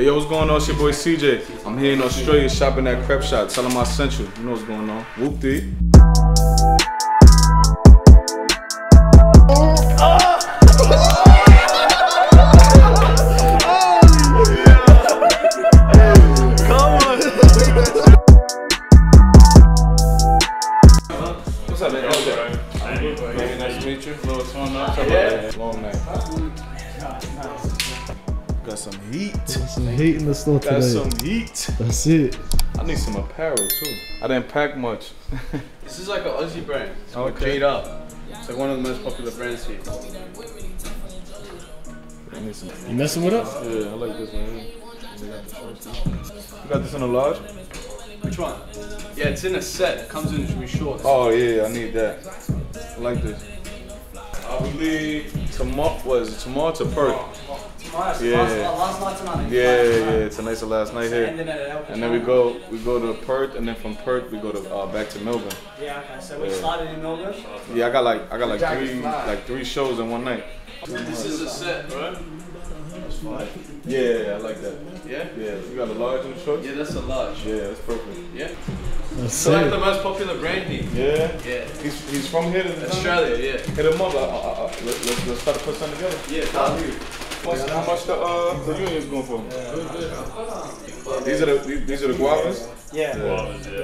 Hey, yo, what's going on? It's your boy CJ. I'm here in Australia shopping at Crep Shop. Tell them I sent you. You know what's going on. Whoop dee. What's up, man? Nice to meet you. Long night. Got some heat. Some heat in the store Got today. some heat. That's it. I need some apparel too. I didn't pack much. This is like an Aussie brand. It's called Okay. Jade Up. It's like one of the most popular brands here. I need some. You messing with us? Yeah, I like this one. You got this in a large? Which one? Yeah, it's in a set. It comes in with shorts. Oh yeah, I need that. I like this. I believe tomorrow was it tomorrow to Perth. Last, Yeah. last, last night tonight. Yeah, yeah, tonight's the last night And here. then And then we go we go to Perth and then from Perth we go to uh, back to Melbourne. Yeah, okay. So we Yeah. started in Melbourne. Yeah, I got like I got like three like three shows in one night. This is a set, right? Yeah, I like that. Yeah? Yeah, you got a large in the shorts? Yeah, that's a large. Yeah, that's perfect. Yeah? That's It's like the most popular brand here. Yeah. Yeah. He's, he's from here to the Australia, yeah. Hit him up. Uh, uh, uh, let, let's, let's try to put something together. Yeah, done. How much, how much the uh the union's going for? These are the these, these are the guavas. Yeah.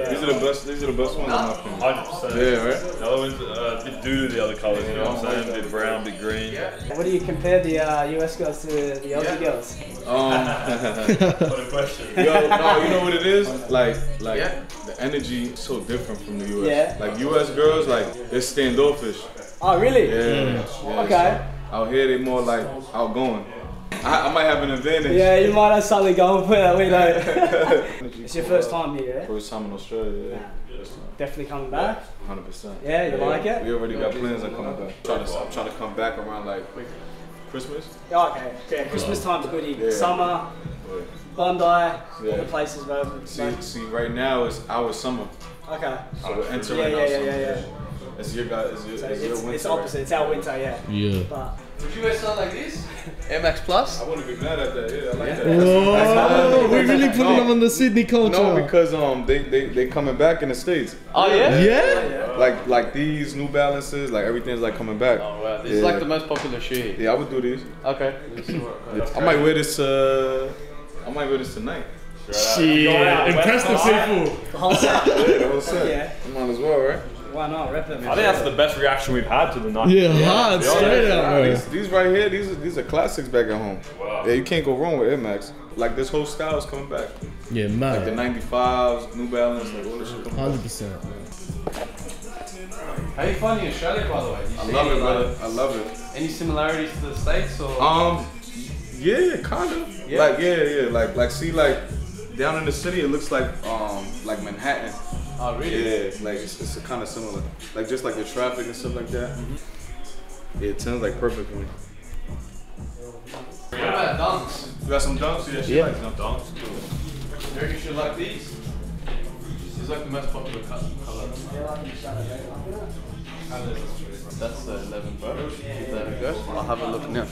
These are the best. These are the best ones in my opinion. Hundred percent. Yeah, right. The other ones uh, a bit doo to the other colours. You know what I'm saying? bit brown, bit green. What do you compare the uh, US girls to the Aussie girls? Um, What a question. yo, no, you know what it is? Like, like Yeah. the energy is so different from the US. Yeah. Like US girls, like they're standoffish. Oh, really? Yeah. yeah Okay. so out here, they more like outgoing. I, I might have an advantage. Yeah, you might have something going for that. We know. it's your first time here, yeah? First time in Australia. Yeah. Definitely coming back. Hundred percent. Yeah, you like it? We already got plans on coming back. Trying to, I'm trying to come back around like Christmas. Oh, okay. Yeah, Christmas time's good. Yeah. Summer, Yeah. Bondi, all Yeah. the places where. See, see, right now is our summer. Okay. So we're entering Yeah, our yeah, yeah, yeah, yeah. It's your guys. It's your, So it's your it's, winter. it's opposite. It's our winter, yeah. Yeah. But Would you wear something like this? Max Plus? I wouldn't be mad at that. Yeah, I like that. Whoa, we're really putting No. them on the Sydney culture. No, because um they they they coming back in the states. Oh, yeah? yeah? Like like these New Balances, like everything's like coming back. Oh, wow. This is like the most popular shoe. Yeah, I would do these. Okay. I might wear this. Uh, I might wear this tonight. Shit. Impress the people. the whole set. Yeah, the whole set. Yeah. Might as well, right? Why not? Rep it. I think that's the best reaction we've had to the night. Yeah, hard, be honest. straight out, Nah, these, these right here, these are these are classics back at home. Wow. Yeah, you can't go wrong with Air Max. Like this whole style is coming back. Yeah, man. Like the 95s, New Balance, like all this shit 100%. How you finding Australia, by the way? You I love any, it, brother. like, I love it. Any similarities to the States or? Um, yeah, kind of. Yeah? Like yeah, yeah. Like like see like down in the city, it looks like um like Manhattan. Oh, really? Yeah, like it's, it's kind of similar. Like just like the traffic and stuff like that. Mm-hmm. Yeah, it sounds like perfect for me. What about dunks? You got some dunks? Yeah, she Yeah. likes them. Dunks. You reckon you should like these? This is like the most popular color. That's the 11 bro. Give that a go. I'll have a look now.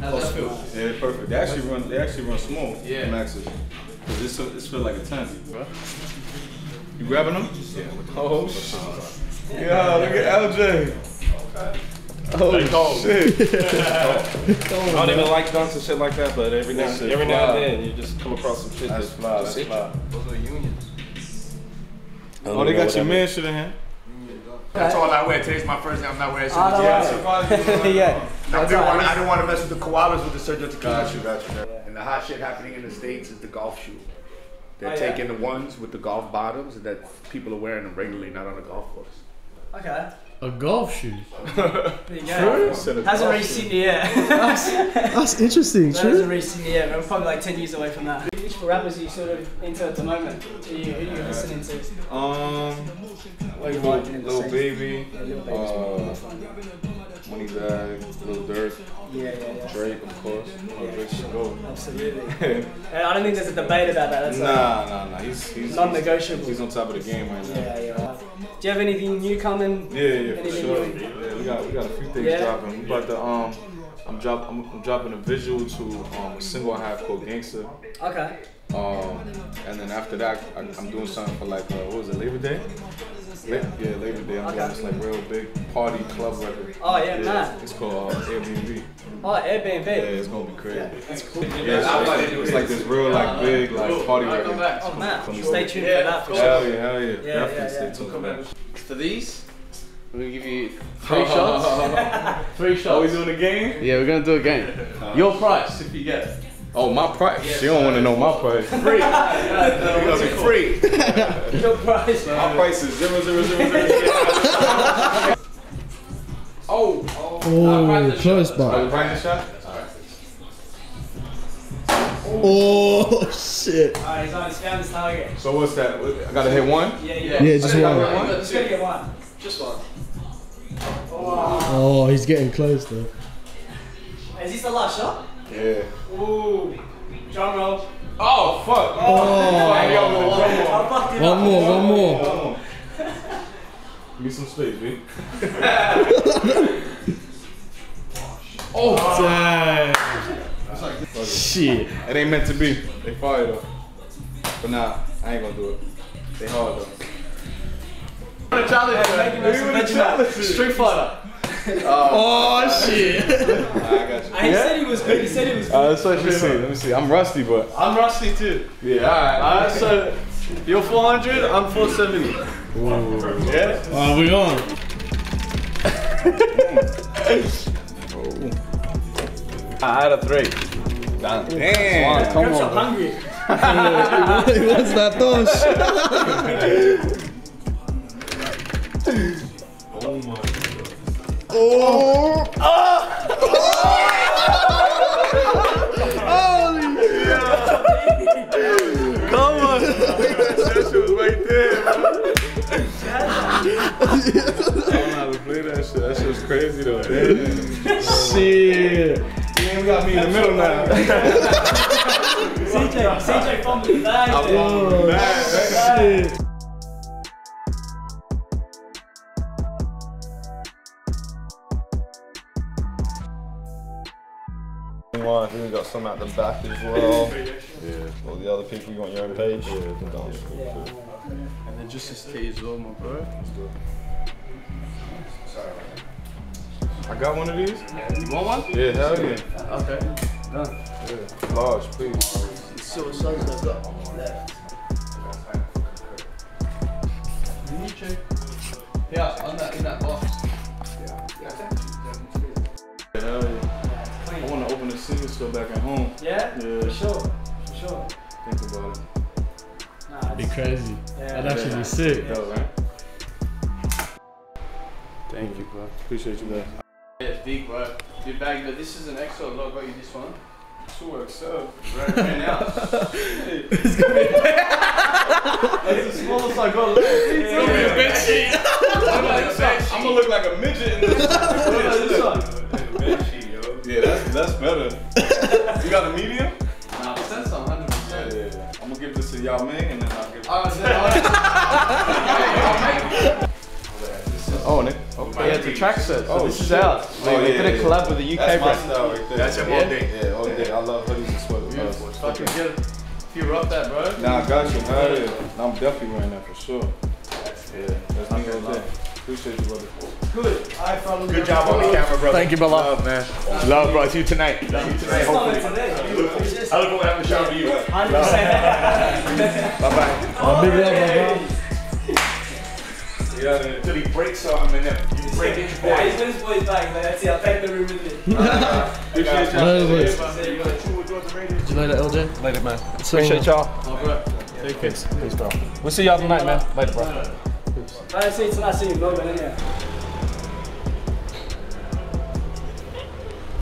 How's that feel? Yeah, perfect. They actually run. They actually run small. Yeah. The Maxes. Cause this this feel like a ten. You grabbing them? Yeah. Oh shit. Yeah, look at LJ. Oh shit. I don't even like dunks and shit like that, but every now, That shit every now and then you just come across some shit That's that fly. That's fly. Those are unions. I don't Oh, they know got your man shit in here. That's all I wear. Today's my first day. I'm not wearing Ah, no Sergio. way. yeah. I That's didn't, want. I didn't want to mess with the koalas with the Sergio Tacchini. Got you. Got you. Got you. And the hot shit happening in the States is the golf shoe. They're Oh, yeah? taking the ones with the golf bottoms that people are wearing them regularly, not on the golf course. Okay. A golf shoe. There you go. Hasn't reached Sydney yet. That's interesting, That hasn't true. reached Sydney yet. We're probably like 10 years away from that. Which rappers are you sort of into at the moment? Who are you, who are you listening to? Um, What are Lil, liking in the Lil Baby, Yeah, Lil uh, uh. Money Bag, Lil Durk, Yeah, yeah, yeah. Drake, of course. Drake should go. Absolutely. I don't think there's a debate about that. That's Nah, nah, nah. He's he's non-negotiable. He's on top of the game right now. Yeah, yeah. Do you have anything new coming? Yeah, yeah, for sure. new? Yeah, we got we got a few things Yeah. dropping. We about to um I'm drop I'm, I'm dropping a visual to um, a single I have called Gangster. Okay. Um, and then after that, I, I'm doing something for like uh, what was it Labor Day? La- yeah, Labor Day. I'm doing this like real big party club record. Oh, yeah, man. It's called uh, Airbnb. Oh, Airbnb. Yeah, it's gonna be crazy. That's cool. Yeah, so it's, it's like this real like big like party record. Oh man, stay tuned for that. Hell yeah, hell yeah. Yeah, Definitely yeah, stay yeah. tuned. For these, we're gonna give you three shots. Three shots. Are we doing a game? Yeah, we're gonna do a game. Your price if you get. Oh, my price. She don't want to know my price. Free. Because it's free. Your price. My price is zero zero zero zero. zero. oh. Oh, close Oh, by. practice shot. Oh, oh shit. Alright, he's on his found his target. So what's that? I gotta hit one. Yeah, yeah. Yeah, just one. Just gonna get one. Just one. Oh, he's getting close though. Is this the last shot? Yeah. Ooh. Drum roll. Oh fuck. Oh. oh. Hey, yo, one more. I fucked One more, one more. One more. Give me some space, B. Oh, ah. Damn. Shit. It ain't meant to be. They fire though. But nah, I ain't gonna do it. They hard though. Street Fighter. Oh, shit. Nah, I got you. He said he was good. He said he was good. Uh, so let me see. Let me see. I'm rusty, but I'm rusty too. yeah. All right. Alright, so you're 400, I'm 470. Yeah? Oh, we on. I had a three. Damn. Come I'm so on. bro. hungry. What's that tosh? Come on. That shit was right there. I don't know how to play that shit. That shit was crazy though. Shit. You ain't got me in the middle now. CJ, CJ fumbled the bag. there. Oh, Mad. shit. One, we got some at the back as well. Yeah. All the other people, you want your own page? Yeah. And then just this tea as well, my bro. I got one of these. You want one? Yeah, hell yeah. Okay. Yeah. Large, please. See what size I've got left. Yeah, on that in that box. Want to open single store back at home. Yeah? Yeah. For sure. For sure. Think about it. Nah, Be crazy. yeah. That'd actually be sick. Yo, right? Thank you, bro. Appreciate you, man. Yeah, it's big, bro. Big bag, but this is an extra logo. I got you this one. Two XL. Right, right now. it's gonna be That's the smallest I got left. It's gonna be a bed sheet. I'm gonna look like a midget Oh, Nick. Okay. Yeah, it's a track set. So Oh, this is shit. ours. We, Oh, we yeah, did a yeah. collab with the UK That's my brand. style right there. That's him all day. Yeah, all day. I love hoodies and sweaters. Beautiful. Fucking get. If you rock that, bro. Nah, I got you. Hell yeah. I'm definitely wearing that for sure. Yeah, that's me all day. Appreciate you, brother. Good. I follow Good job on the camera, brother. Thank you, brother. Love, man. Love, bro. See you tonight. See you tonight, It's not hopefully. today. I look forward to having a shower with you. 100%. Bye bye. Oh, big love, my bro. Yeah, then. Till he breaks something and then you break it. Yeah, he's got his boys back, man. That's it. I'll take the room with me. Appreciate you. Love it. See you guys. Did you like that, LJ? Later, man. Appreciate y'all. Oh, bro. Peace, bro. We'll see y'all tonight, man. Later, bro. I see you tonight. See you, Melbourne, innit?